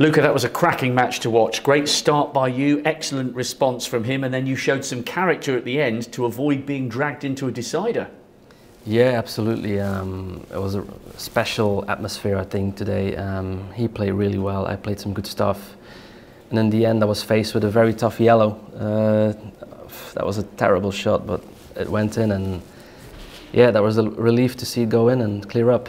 Luca, that was a cracking match to watch. Great start by you, excellent response from him, and then you showed some character at the end to avoid being dragged into a decider. Yeah, absolutely. Um, it was a special atmosphere, I think, today. Um, he played really well. I played some good stuff. And in the end, I was faced with a very tough yellow. Uh, that was a terrible shot, but it went in. And yeah, that was a relief to see it go in and clear up.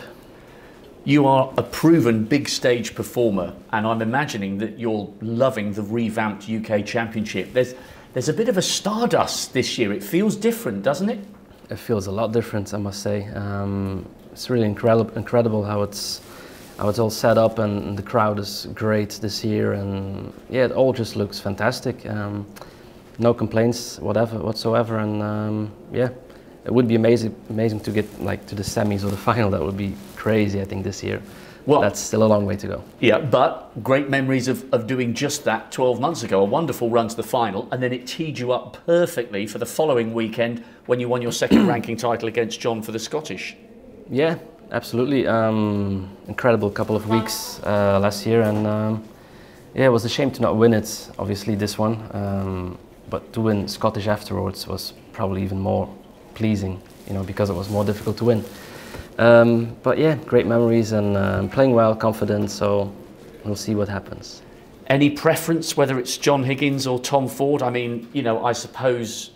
You are a proven big stage performer, and I'm imagining that you're loving the revamped UK Championship. There's, there's a bit of a stardust this year. It feels different, doesn't it? It feels a lot different, I must say. Um, it's really incredible, incredible how it's how it's all set up, and the crowd is great this year, and yeah, it all just looks fantastic. Um, no complaints, whatever, whatsoever, and um, yeah, it would be amazing, amazing to get like to the semis or the final. That would be crazy, I think, this year. Well, that's still a long way to go. Yeah, but great memories of, of doing just that 12 months ago. A wonderful run to the final, and then it teed you up perfectly for the following weekend when you won your second ranking title against John for the Scottish. Yeah, absolutely. Um, incredible couple of weeks uh, last year, and um, yeah, it was a shame to not win it. Obviously, this one, um, but to win Scottish afterwards was probably even more pleasing, you know, because it was more difficult to win. Um, but yeah, great memories and uh, playing well, confident. So we'll see what happens. Any preference whether it's John Higgins or Tom Ford? I mean, you know, I suppose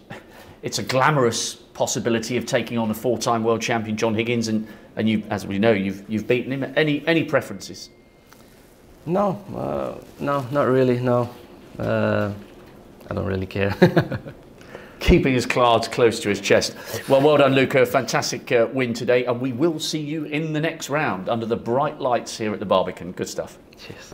it's a glamorous possibility of taking on a four-time world champion John Higgins, and and you, as we know, you've you've beaten him. Any any preferences? No, uh, no, not really. No, uh, I don't really care. keeping his cards close to his chest. Well, well done, Luca. Fantastic uh, win today, and we will see you in the next round under the bright lights here at the Barbican. Good stuff. Cheers.